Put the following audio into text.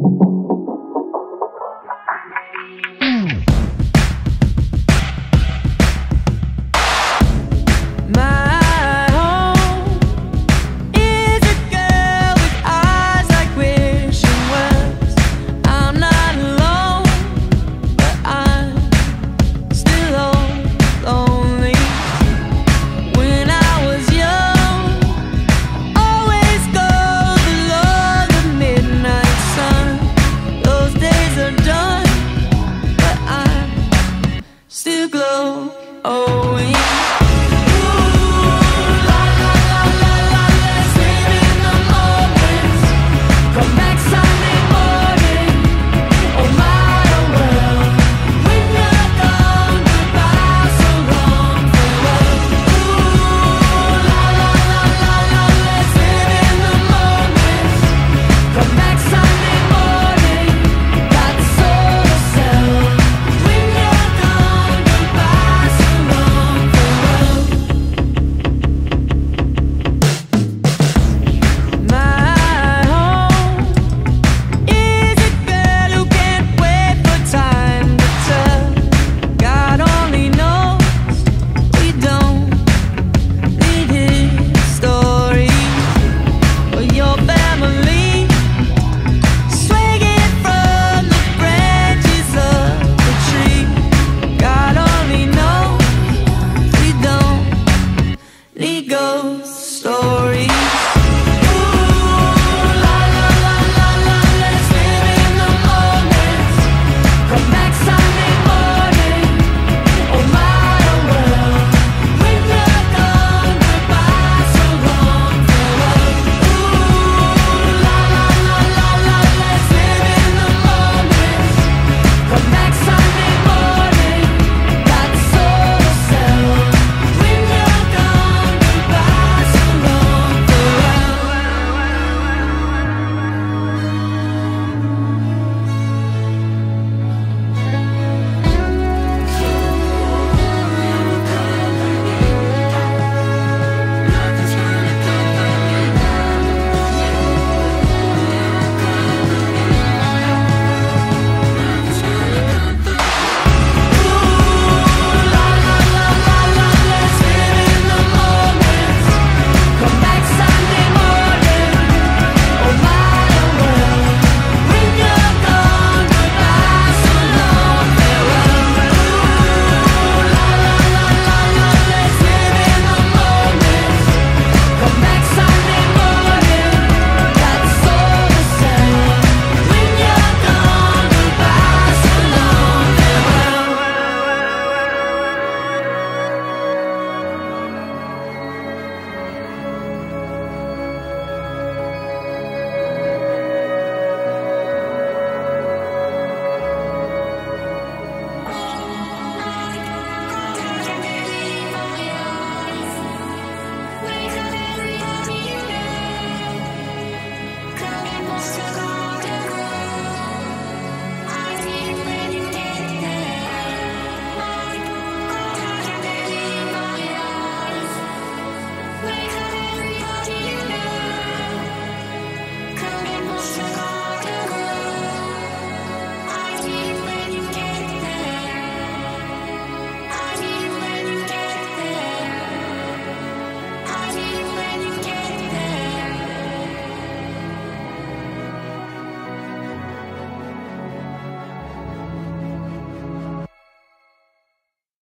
Thank Oh. Yeah. Stop.